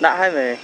Nak hay mày.